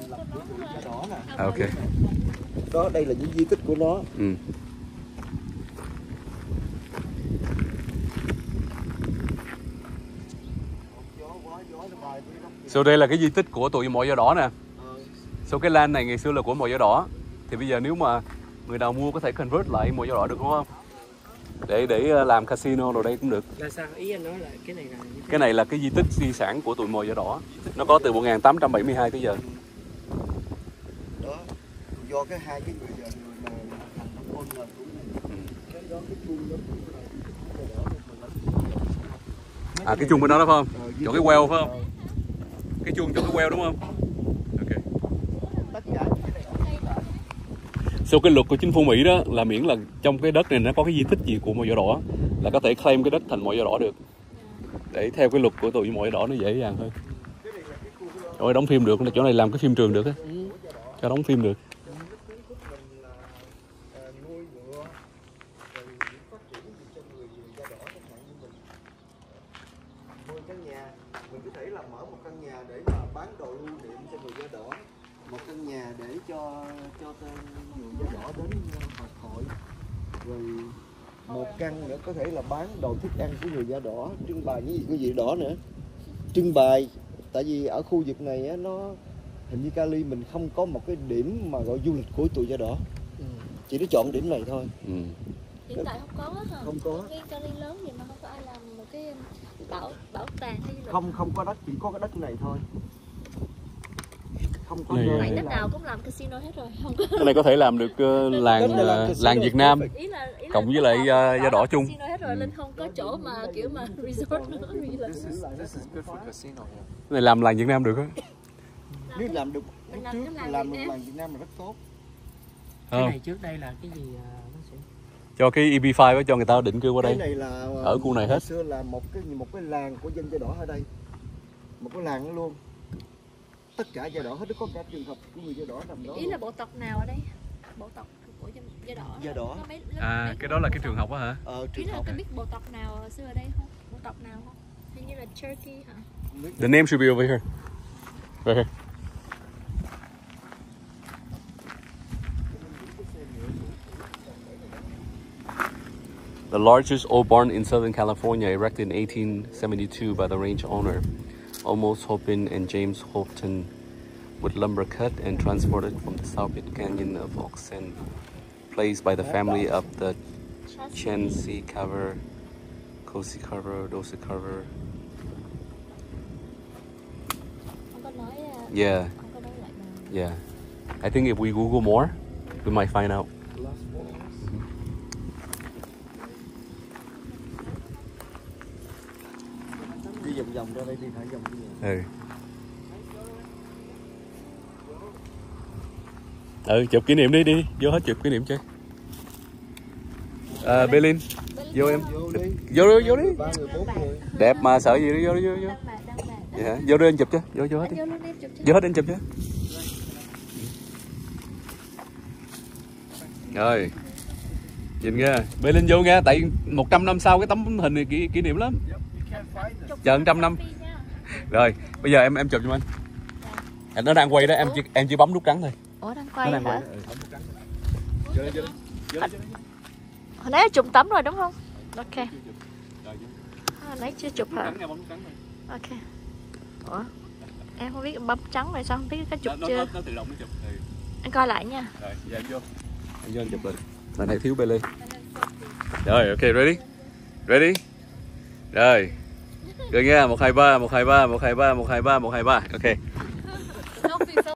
thành lập của tụi da đỏ nè À, ok. đó đây là những di tích của nó Ừ. So đây là cái di tích của tụi mỏ da đỏ nè. Ờ, So cái land này ngày xưa là của mỏ da đỏ. Thì bây giờ nếu mà người nào mua có thể convert lại mỏ da đỏ được đúng không? Để để ờ, làm casino rồi đây cũng được. là sao ý anh nói là cái này là Cái này là cái di tích di sản của tụi mỏ da đỏ. Nó có từ 1872 tới giờ. Do cái hai cái người giờ người mà thành con là cũng Ừ. cái đó cái chuông đó cũng là À cái chuông bên đó đó phải không? Ờ, Chỗ cái well phải không? Ờ, Cái chuông chỗ cái well đúng không? Ok. những cái luật của chính phủ Mỹ đó là miễn là trong cái đất này nó có cái di tích gì của mỏ da đỏ là có thể claim cái đất thành mỏ da đỏ được. Để theo cái luật của tụi mỏ da đỏ nó dễ dàng hơn. Rồi đóng phim được, chỗ này làm cái phim trường được á. Cho đóng phim được nuôi ngựa rồi phát triển gì cho người da đỏ chẳng hạn như mình. Nuôi căn nhà mình có thể là mở một căn nhà để mà bán đồ lưu niệm cho người da đỏ. Một căn nhà để cho cho tên người da đỏ đến ờ, học hội. Rồi một căn nữa có thể là bán đồ thức ăn của người da đỏ trưng bày những gì của gì đỏ nữa. Trưng bày tại vì ở khu vực này á, nó hình như Cali mình không có một cái điểm mà gọi du lịch của tụi da đỏ chỉ nó chọn điểm này thôi Ừ. hiện tại không có hả Không có. cái Cali lớn gì mà không có ai làm một cái um, bảo bảo tàng hay lịch không không có đất chỉ có cái đất này thôi không có Này- để đất nào cũng làm casino hết rồi không có Cái này có thể làm được ờ, làng này làm ờ, làng Việt Nam. ý là ý là Cộng với lại, ờ, cũng da đỏ làm chung. casino hết rồi nên không có chỗ mà kiểu mà resort nữa. Cái này làm làng Việt Nam được á. nếu làm được trước làm được làng Việt Nam là rất tốt cái này trước đây là cái gì à, bác sĩ Cho cái EB5 á, cho người ta định cư qua cái đây. này là Ở khu này hết. xưa là một cái một cái làng của dân da đỏ ở đây một cái làng đó luôn tất cả da đỏ hết nó có cả trường hợp của người da đỏ nằm đó ý là bộ tộc nào ở đây bộ tộc của dân da đỏ Da đỏ. Có mấy- À, mấy cái đó là cái trường học á hả? ờ, ý trường là học tôi biết bộ tộc nào hồi xưa ở đây không bộ tộc nào không hình như là Turkey hả The name should be over here. Right here. The largest old barn in Southern California, erected in 1872 by the range owner, Almost Hopin and James Hopton, with lumber cut and transported from the South Pit Canyon of Oxen, placed by the family of the Chen Si Carver, Cosi Carver, Dosi Carver. không có nói à, Yeah. không có nói lại nào Yeah. I think if we Google more, we might find out. Đi vòng vòng ra đây đi thả vòng đi Ừ. Ừ, chụp kỷ niệm đi đi, vô hết chụp kỷ niệm chơi. À, Berlin, vô em. vô đi Vô đi, vô đi. ba người bốn người Đẹp mà sợ gì đi, vô đi, vô, vô. Dạ, vô đi anh chụp chứ, vô vô hết đi. vô luôn em chụp cho Vô hết anh chụp chứ. Rồi. Nhìn nha, Berlin vô nha, tại 100 năm sau cái tấm hình này kỷ, kỷ niệm lắm. Chờ 100 năm. Rồi, bây giờ em em chụp cho anh. Anh nó đang quay đó, em chỉ em chỉ bấm nút trắng thôi. ủa đang Nó quay đang quay. hả Ừ. hồi nãy chụp tấm rồi đúng không ok à, hồi nãy chưa chụp hả ok ủa em không biết bấm trắng rồi sao không biết có chụp chưa nó tự động nó chụp. Ừ. anh coi lại nha Rồi, giờ em vô. Em vô anh chụp lên. Lần này thiếu bê lên. Rồi, ok, ready? Ready? Rồi. อย่าเงี้ยหมอใครบ้าหมอใครบ้าหมอใครบ้าหมอใครบ้าหมอใครบ้าโอเค